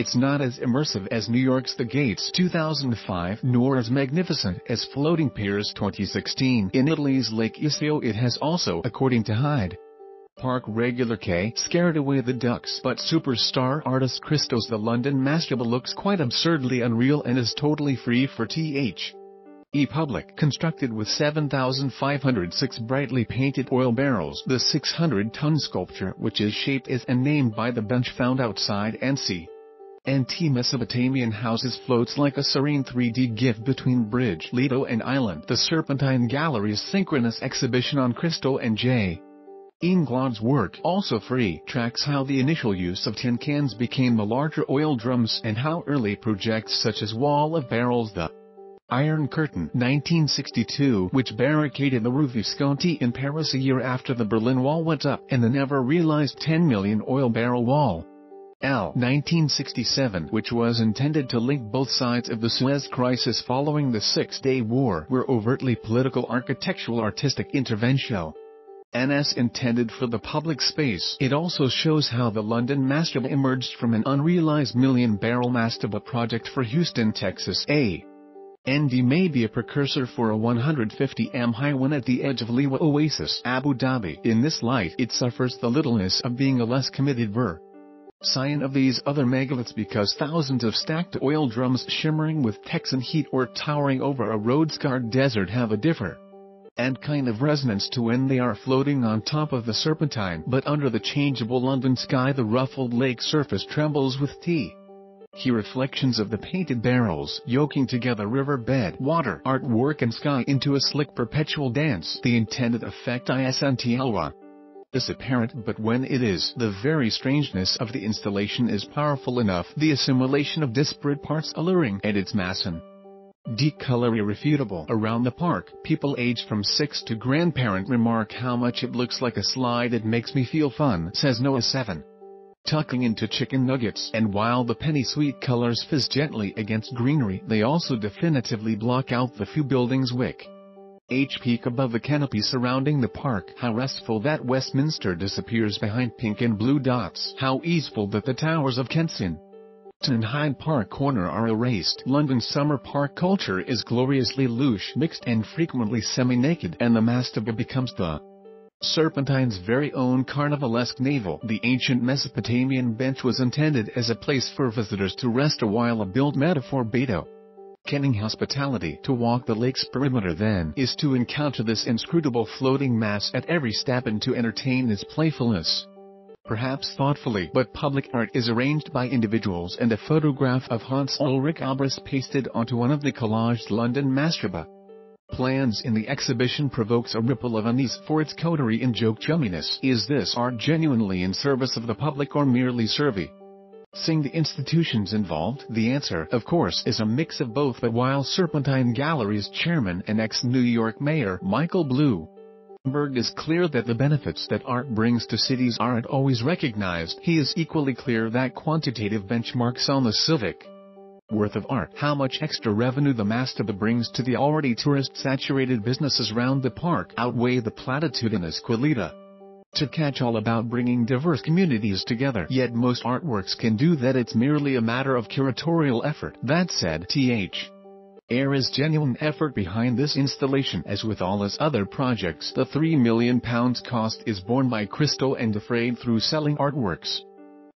It's not as immersive as New York's The Gates 2005 nor as magnificent as Floating Piers 2016. In Italy's Lake Iseo it has also, according to Hyde Park regular K scared away the ducks but superstar artist Christo's The London Mastaba looks quite absurdly unreal and is totally free for TH. E-Public constructed with 7,506 brightly painted oil barrels. The 600-ton sculpture which is shaped as and named by the bench found outside NC. NT Mesopotamian houses floats like a serene 3D gift between Bridge Lido and Island. The Serpentine Gallery's synchronous exhibition on Christo and J. Inglad's work, also free, tracks how the initial use of tin cans became the larger oil drums and how early projects such as Wall of Barrels the Iron Curtain 1962 which barricaded the Rue Visconti in Paris a year after the Berlin Wall went up and the never-realized 10 million oil barrel wall. L. 1967 which was intended to link both sides of the Suez Crisis following the Six-Day War were overtly political architectural artistic intervention. NS intended for the public space. It also shows how the London Mastaba emerged from an unrealized million-barrel mastaba project for Houston, Texas. A. ND may be a precursor for a 150 m high one at the edge of Liwa Oasis, Abu Dhabi. In this light, it suffers the littleness of being a less committed ver. Sign of these other megaliths because thousands of stacked oil drums shimmering with Texan heat or towering over a road-scarred desert have a differ and kind of resonance to when they are floating on top of the serpentine. But under the changeable London sky the ruffled lake surface trembles with tea. He reflections of the painted barrels yoking together riverbed, water, artwork and sky into a slick perpetual dance. The intended effect isn't is apparent but when it is, the very strangeness of the installation is powerful enough. The assimilation of disparate parts alluring and its mass and Decolor irrefutable. Around the park, people aged from 6 to grandparent remark how much it looks like a slide it makes me feel fun, says Noah 7. Tucking into chicken nuggets and while the penny sweet colors fizz gently against greenery they also definitively block out the few buildings wick. H peak above the canopy surrounding the park. How restful that Westminster disappears behind pink and blue dots. How easeful that the towers of Kensington and Hyde Park Corner are erased. London's summer park culture is gloriously louche mixed and frequently semi-naked and the mastaba becomes the Serpentine's very own carnivalesque navel. The ancient Mesopotamian bench was intended as a place for visitors to rest a while a built metaphor Beto. Kenning hospitality to walk the lake's perimeter then is to encounter this inscrutable floating mass at every step and to entertain its playfulness perhaps thoughtfully, but public art is arranged by individuals and a photograph of Hans Ulrich Obrist pasted onto one of the collaged London mastaba. Plans in the exhibition provokes a ripple of unease for its coterie and joke jumminess. Is this art genuinely in service of the public or merely survey? Sing the institutions involved? The answer, of course, is a mix of both but while Serpentine Gallery's chairman and ex-New York Mayor Michael Blue Berg is clear that the benefits that art brings to cities aren't always recognized. He is equally clear that quantitative benchmarks on the civic worth of art, how much extra revenue the mastaba brings to the already tourist-saturated businesses round the park outweigh the platitudinous qualita. To catch all about bringing diverse communities together. Yet most artworks can do that it's merely a matter of curatorial effort. That said, Th. There is genuine effort behind this installation as with all his other projects. The £3 million cost is borne by Christo and defrayed through selling artworks.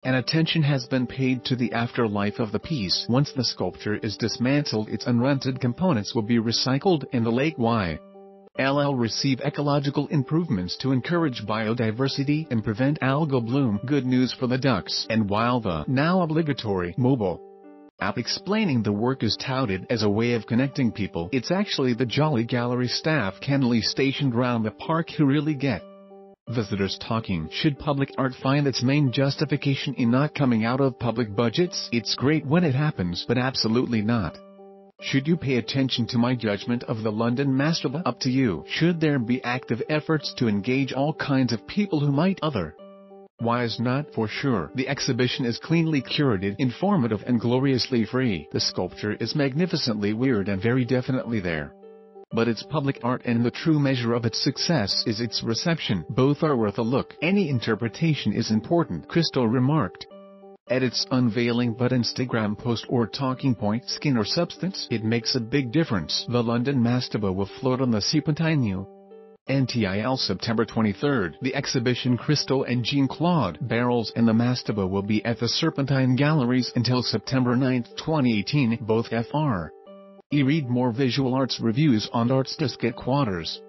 And attention has been paid to the afterlife of the piece. Once the sculpture is dismantled its unrented components will be recycled and the Lake Y. LL receive ecological improvements to encourage biodiversity and prevent algal bloom. Good news for the ducks. And while the now obligatory mobile app explaining the work is touted as a way of connecting people. It's actually the Jolly Gallery staff cannily stationed around the park who really get visitors talking. Should public art find its main justification in not coming out of public budgets? It's great when it happens, but absolutely not. Should you pay attention to my judgment of the London Mastaba? Up to you. Should there be active efforts to engage all kinds of people who might other why is not for sure. The exhibition is cleanly curated, informative and gloriously free. The sculpture is magnificently weird and very definitely there. But it's public art and the true measure of its success is its reception. Both are worth a look. Any interpretation is important, Christo remarked. At its unveiling but Instagram post or talking point skin or substance it makes a big difference. The London Mastaba will float on the Serpentine New. NTIL September 23. The exhibition Christo and Jeanne-Claude Barrels and the Mastaba will be at the Serpentine Galleries until September 9, 2018, both FR. E read more visual arts reviews on Arts Desk at Quarters.